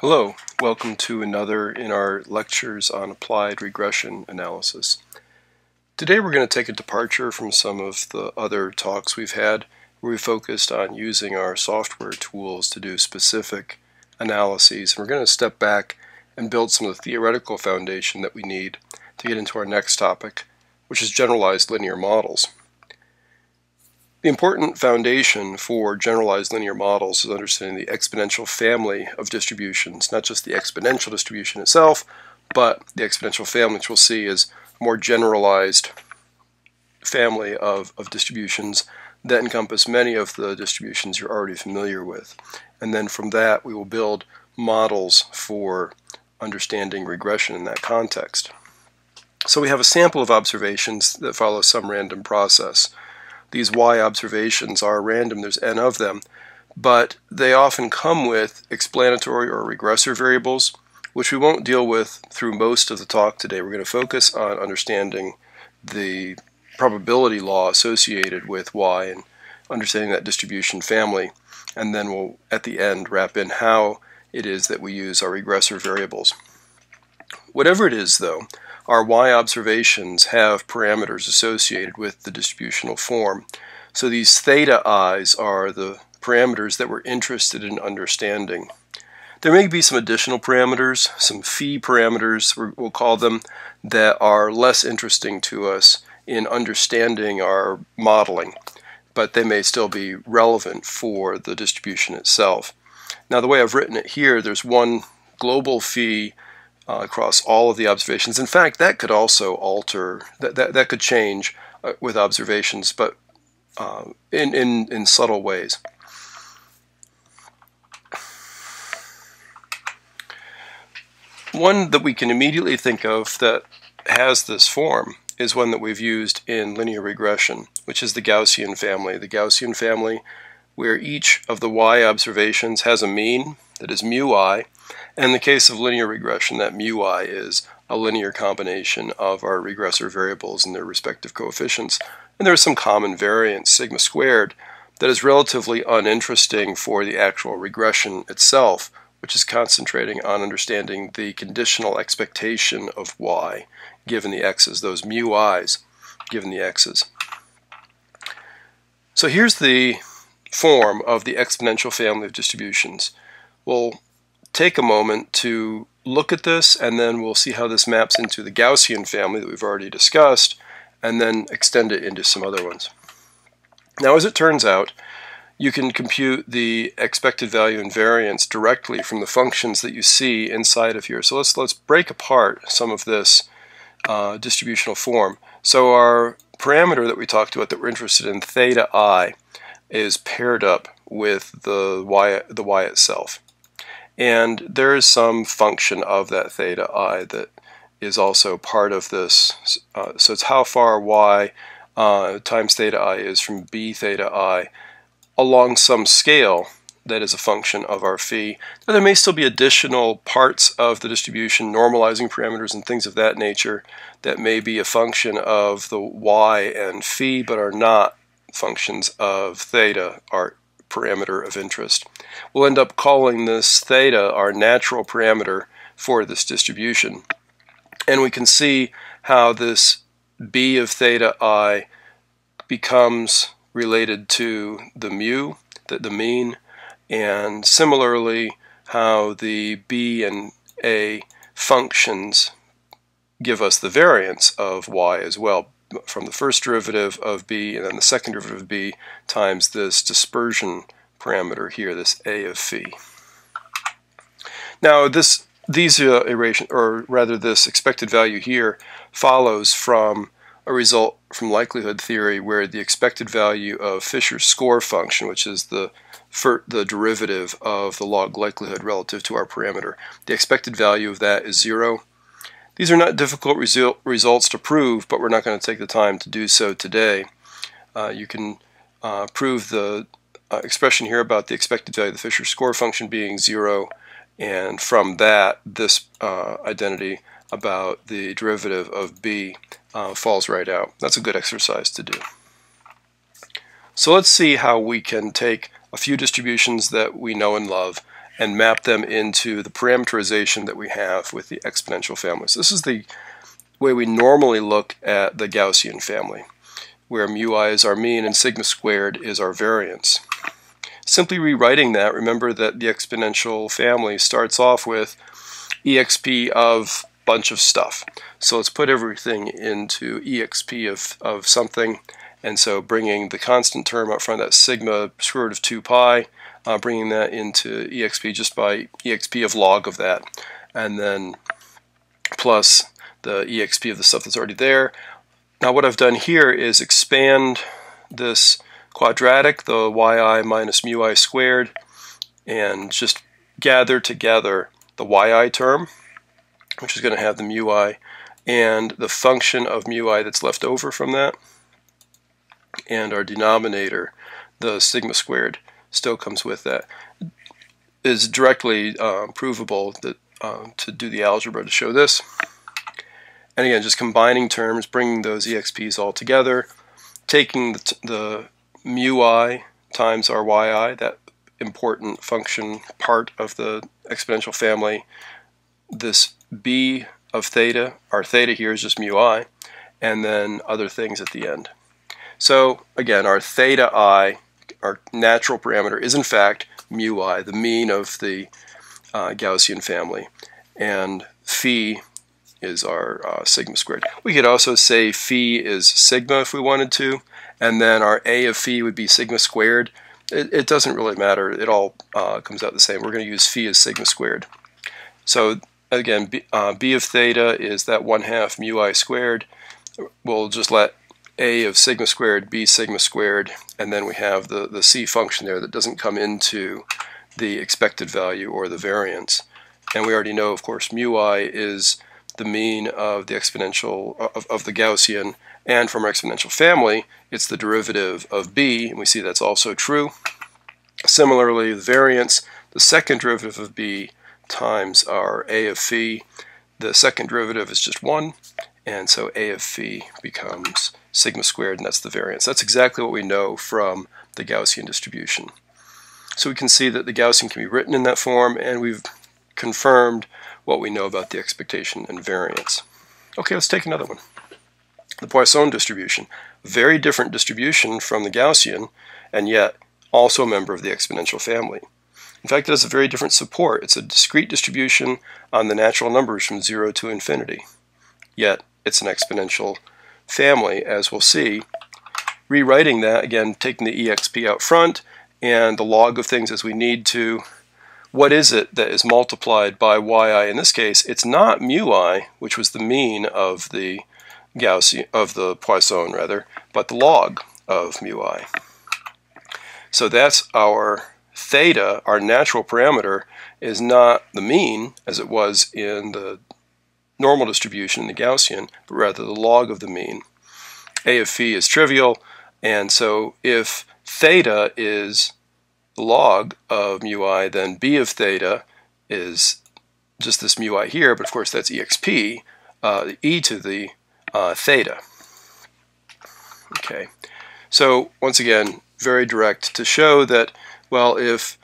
Hello, welcome to another in our lectures on applied regression analysis. Today we're going to take a departure from some of the other talks we've had where we focused on using our software tools to do specific analyses. And we're going to step back and build some of the theoretical foundation that we need to get into our next topic, which is generalized linear models. The important foundation for generalized linear models is understanding the exponential family of distributions, not just the exponential distribution itself, but the exponential family, which we'll see is a more generalized family of, of distributions that encompass many of the distributions you're already familiar with. And then from that, we will build models for understanding regression in that context. So we have a sample of observations that follow some random process. These y observations are random, there's n of them, but they often come with explanatory or regressor variables, which we won't deal with through most of the talk today. We're going to focus on understanding the probability law associated with y and understanding that distribution family, and then we'll, at the end, wrap in how it is that we use our regressor variables. Whatever it is, though, our y observations have parameters associated with the distributional form. So these theta i's are the parameters that we're interested in understanding. There may be some additional parameters, some phi parameters, we'll call them, that are less interesting to us in understanding our modeling, but they may still be relevant for the distribution itself. Now the way I've written it here, there's one global phi uh, across all of the observations. In fact, that could also alter, that, that, that could change uh, with observations, but uh, in, in, in subtle ways. One that we can immediately think of that has this form is one that we've used in linear regression, which is the Gaussian family. The Gaussian family where each of the y observations has a mean that is mu i, and in the case of linear regression, that mu i is a linear combination of our regressor variables and their respective coefficients. And there's some common variance, sigma squared, that is relatively uninteresting for the actual regression itself, which is concentrating on understanding the conditional expectation of y given the x's, those mu i's given the x's. So here's the form of the exponential family of distributions. We'll take a moment to look at this and then we'll see how this maps into the Gaussian family that we've already discussed and then extend it into some other ones. Now as it turns out, you can compute the expected value and variance directly from the functions that you see inside of here. So let's let's break apart some of this uh, distributional form. So our parameter that we talked about that we're interested in, theta i, is paired up with the y, the y itself. And there is some function of that theta i that is also part of this. Uh, so it's how far y uh, times theta i is from b theta i along some scale that is a function of our phi. Now, there may still be additional parts of the distribution, normalizing parameters and things of that nature, that may be a function of the y and phi, but are not functions of theta, our parameter of interest. We'll end up calling this theta our natural parameter for this distribution. And we can see how this b of theta i becomes related to the mu, the, the mean, and similarly how the b and a functions give us the variance of y as well from the first derivative of b and then the second derivative of b times this dispersion parameter here, this a of phi. Now this these uh, equation, or rather this expected value here follows from a result from likelihood theory where the expected value of Fisher's score function, which is the the derivative of the log likelihood relative to our parameter, the expected value of that is zero. These are not difficult resu results to prove, but we're not going to take the time to do so today. Uh, you can uh, prove the uh, expression here about the expected value of the Fisher score function being zero, and from that, this uh, identity about the derivative of b uh, falls right out. That's a good exercise to do. So let's see how we can take a few distributions that we know and love and map them into the parameterization that we have with the exponential families. This is the way we normally look at the Gaussian family, where mu i is our mean and sigma squared is our variance. Simply rewriting that, remember that the exponential family starts off with exp of bunch of stuff. So let's put everything into exp of, of something. And so bringing the constant term up front, that sigma square root of 2 pi, uh, bringing that into exp just by exp of log of that. And then plus the exp of the stuff that's already there. Now what I've done here is expand this quadratic, the yi minus mu i squared, and just gather together the yi term, which is going to have the mu i, and the function of mu i that's left over from that, and our denominator, the sigma squared, still comes with that is directly uh, provable that uh, to do the algebra to show this. And again, just combining terms, bringing those exps all together, taking the, the mu i times our yi, that important function part of the exponential family. This b of theta, our theta here is just mu i, and then other things at the end. So again, our theta i, our natural parameter, is in fact mu i, the mean of the uh, Gaussian family, and phi is our uh, sigma squared. We could also say phi is sigma if we wanted to, and then our a of phi would be sigma squared. It, it doesn't really matter. It all uh, comes out the same. We're going to use phi as sigma squared. So again, b, uh, b of theta is that 1 half mu i squared. We'll just let a of sigma squared b sigma squared, and then we have the, the c function there that doesn't come into the expected value or the variance. And we already know, of course, mu i is the mean of the exponential of, of the Gaussian and from our exponential family, it's the derivative of b, and we see that's also true. Similarly, the variance, the second derivative of b times our a of phi, the second derivative is just 1, and so a of phi becomes sigma squared, and that's the variance. That's exactly what we know from the Gaussian distribution. So we can see that the Gaussian can be written in that form, and we've confirmed what we know about the expectation and variance. Okay, let's take another one the Poisson distribution. Very different distribution from the Gaussian, and yet also a member of the exponential family. In fact, it has a very different support. It's a discrete distribution on the natural numbers from 0 to infinity. Yet, it's an exponential family, as we'll see. Rewriting that, again, taking the exp out front and the log of things as we need to. What is it that is multiplied by yi? In this case, it's not mu i, which was the mean of the Gaussian, of the Poisson rather, but the log of mu i. So that's our theta, our natural parameter, is not the mean as it was in the normal distribution in the Gaussian, but rather the log of the mean. A of phi is trivial, and so if theta is log of mu i, then b of theta is just this mu i here, but of course that's exp, uh, e to the uh, theta. Okay, so once again, very direct to show that, well, if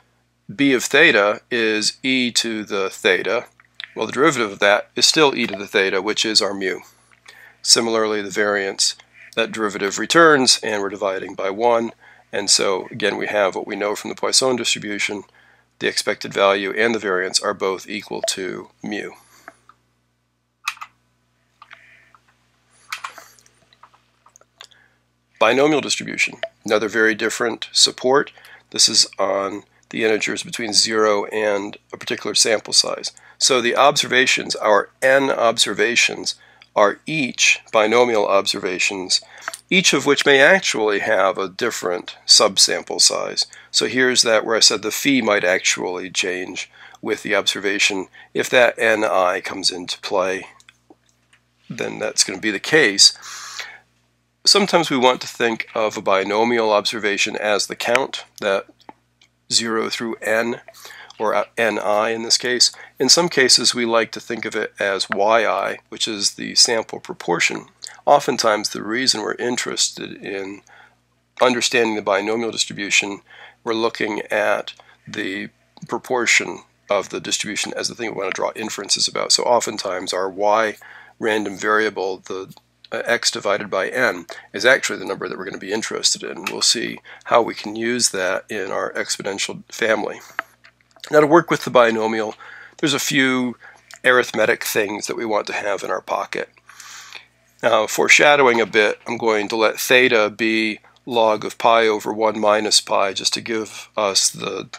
b of theta is e to the theta, well, the derivative of that is still e to the theta, which is our mu. Similarly, the variance, that derivative returns, and we're dividing by 1. And so, again, we have what we know from the Poisson distribution. The expected value and the variance are both equal to mu. Binomial distribution, another very different support. This is on the integers between 0 and a particular sample size. So the observations, our n observations, are each binomial observations, each of which may actually have a different subsample size. So here's that where I said the phi might actually change with the observation. If that ni comes into play, then that's going to be the case sometimes we want to think of a binomial observation as the count, that 0 through n, or ni in this case. In some cases, we like to think of it as yi, which is the sample proportion. Oftentimes, the reason we're interested in understanding the binomial distribution, we're looking at the proportion of the distribution as the thing we want to draw inferences about. So oftentimes our y random variable, the uh, x divided by n, is actually the number that we're going to be interested in. We'll see how we can use that in our exponential family. Now to work with the binomial, there's a few arithmetic things that we want to have in our pocket. Now foreshadowing a bit, I'm going to let theta be log of pi over 1 minus pi just to give us the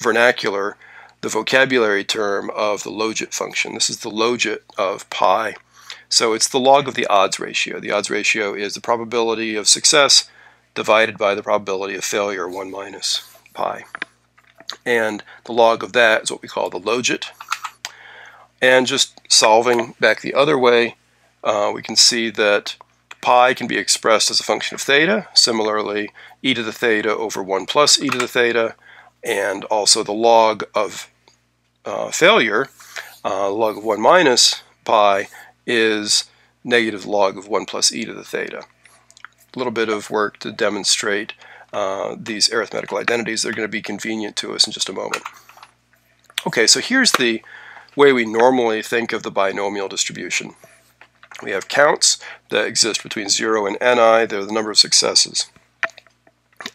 vernacular the vocabulary term of the logit function. This is the logit of pi. So it's the log of the odds ratio. The odds ratio is the probability of success divided by the probability of failure, 1 minus pi. And the log of that is what we call the logit. And just solving back the other way, uh, we can see that pi can be expressed as a function of theta. Similarly, e to the theta over 1 plus e to the theta, and also the log of uh, failure, uh, log of 1 minus pi, is negative log of 1 plus e to the theta. A little bit of work to demonstrate uh, these arithmetical identities. They're going to be convenient to us in just a moment. Okay, so here's the way we normally think of the binomial distribution. We have counts that exist between 0 and ni. They're the number of successes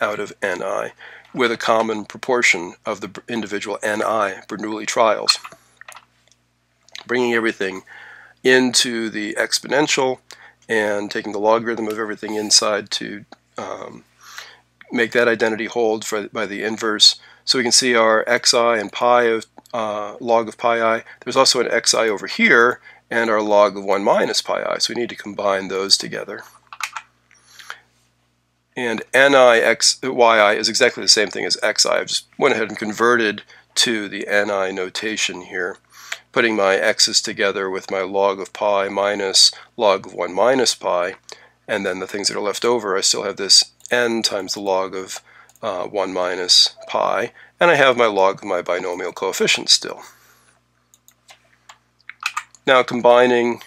out of ni with a common proportion of the individual NI Bernoulli trials. Bringing everything into the exponential and taking the logarithm of everything inside to um, make that identity hold for, by the inverse. So we can see our xi and pi of uh, log of pi i. There's also an xi over here and our log of 1 minus pi i. So we need to combine those together. And NIXYI is exactly the same thing as XI. I've just went ahead and converted to the NI notation here, putting my x's together with my log of pi minus log of 1 minus pi, and then the things that are left over, I still have this n times the log of uh, 1 minus pi, and I have my log of my binomial coefficient still. Now combining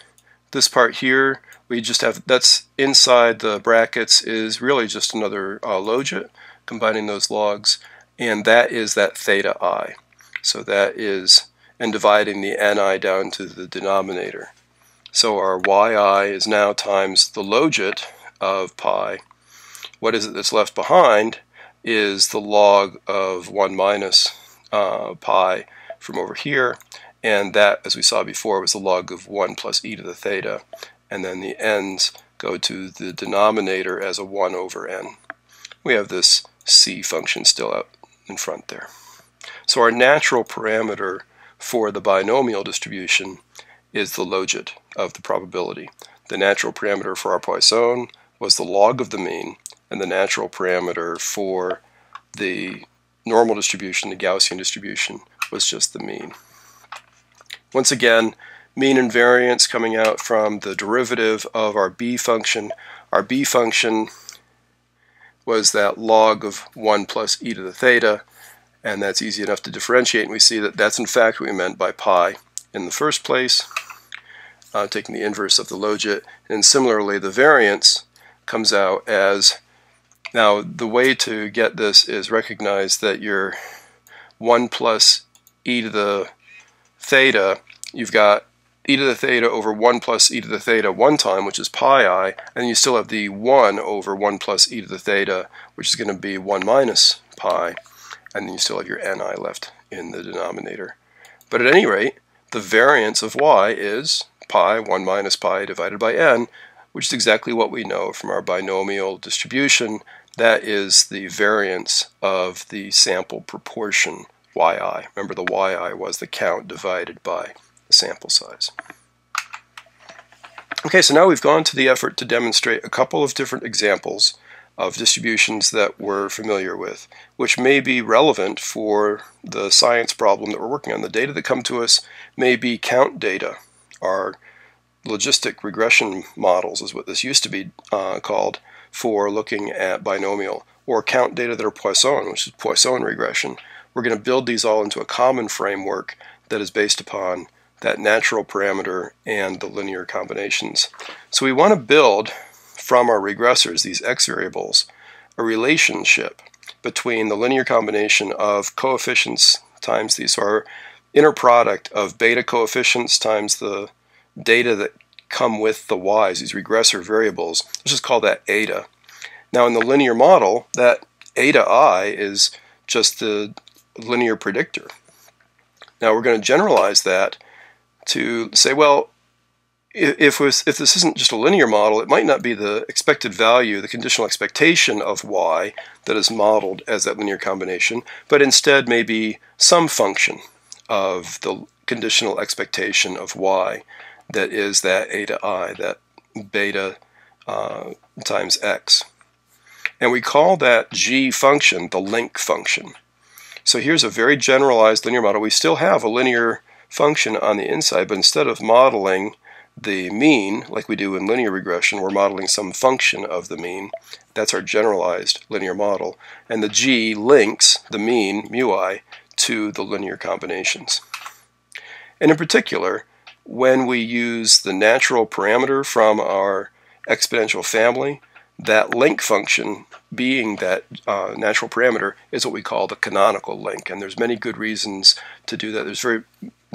this part here we just have, that's inside the brackets is really just another uh, logit, combining those logs, and that is that theta i. So that is, and dividing the ni down to the denominator. So our yi is now times the logit of pi. What is it that's left behind is the log of 1 minus uh, pi from over here, and that, as we saw before, was the log of 1 plus e to the theta and then the n's go to the denominator as a 1 over n. We have this c function still out in front there. So our natural parameter for the binomial distribution is the logit of the probability. The natural parameter for our Poisson was the log of the mean, and the natural parameter for the normal distribution, the Gaussian distribution, was just the mean. Once again, mean and variance coming out from the derivative of our b function. Our b function was that log of 1 plus e to the theta, and that's easy enough to differentiate, and we see that that's in fact what we meant by pi in the first place, uh, taking the inverse of the logit, and similarly the variance comes out as, now the way to get this is recognize that your 1 plus e to the theta, you've got e to the theta over 1 plus e to the theta one time, which is pi i, and you still have the 1 over 1 plus e to the theta, which is going to be 1 minus pi, and then you still have your ni left in the denominator. But at any rate, the variance of y is pi 1 minus pi divided by n, which is exactly what we know from our binomial distribution. That is the variance of the sample proportion yi. Remember the yi was the count divided by the sample size. Okay, so now we've gone to the effort to demonstrate a couple of different examples of distributions that we're familiar with, which may be relevant for the science problem that we're working on. The data that come to us may be count data, our logistic regression models is what this used to be uh, called for looking at binomial, or count data that are Poisson, which is Poisson regression. We're going to build these all into a common framework that is based upon that natural parameter and the linear combinations. So we want to build from our regressors, these x variables, a relationship between the linear combination of coefficients times these. Our inner product of beta coefficients times the data that come with the y's, these regressor variables, let's just call that eta. Now in the linear model, that eta i is just the linear predictor. Now we're going to generalize that to say, well, if, if this isn't just a linear model, it might not be the expected value, the conditional expectation of y that is modeled as that linear combination, but instead maybe some function of the conditional expectation of y that is that eta i, that beta uh, times x. And we call that g function the link function. So here's a very generalized linear model. We still have a linear function on the inside, but instead of modeling the mean, like we do in linear regression, we're modeling some function of the mean. That's our generalized linear model. And the g links the mean, mu i, to the linear combinations. And in particular, when we use the natural parameter from our exponential family, that link function being that uh, natural parameter is what we call the canonical link. And there's many good reasons to do that. There's very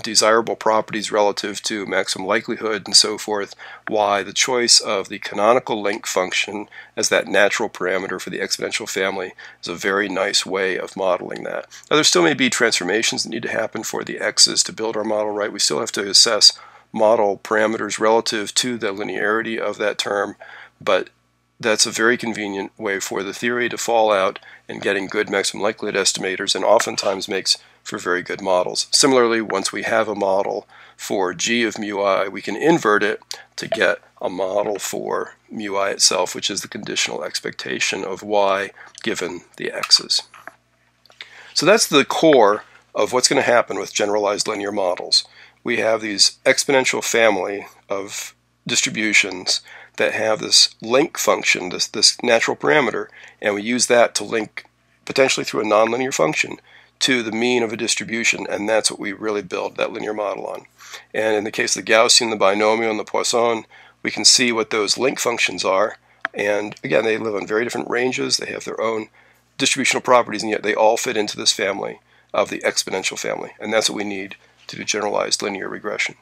desirable properties relative to maximum likelihood and so forth, why the choice of the canonical link function as that natural parameter for the exponential family is a very nice way of modeling that. Now there still may be transformations that need to happen for the x's to build our model right. We still have to assess model parameters relative to the linearity of that term, but that's a very convenient way for the theory to fall out and getting good maximum likelihood estimators and oftentimes makes for very good models. Similarly, once we have a model for g of mu i, we can invert it to get a model for mu i itself, which is the conditional expectation of y given the x's. So that's the core of what's going to happen with generalized linear models. We have these exponential family of distributions that have this link function, this, this natural parameter, and we use that to link potentially through a nonlinear function to the mean of a distribution, and that's what we really build that linear model on. And in the case of the Gaussian, the binomial, and the Poisson, we can see what those link functions are. And again, they live on very different ranges. They have their own distributional properties, and yet they all fit into this family of the exponential family. And that's what we need to do generalized linear regression.